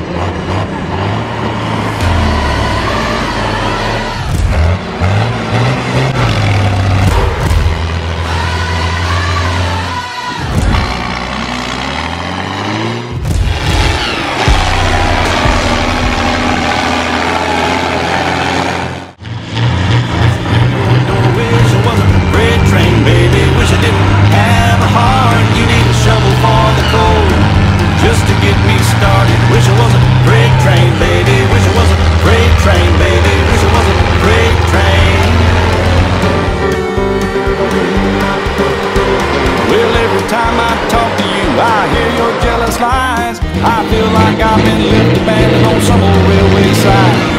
Oh, my God. Just to get me started. Wish I was a freight train, baby. Wish I was a freight train, baby. Wish I was a freight train. Well, every time I talk to you, I hear your jealous lies. I feel like I've been left abandoned on some old railway side.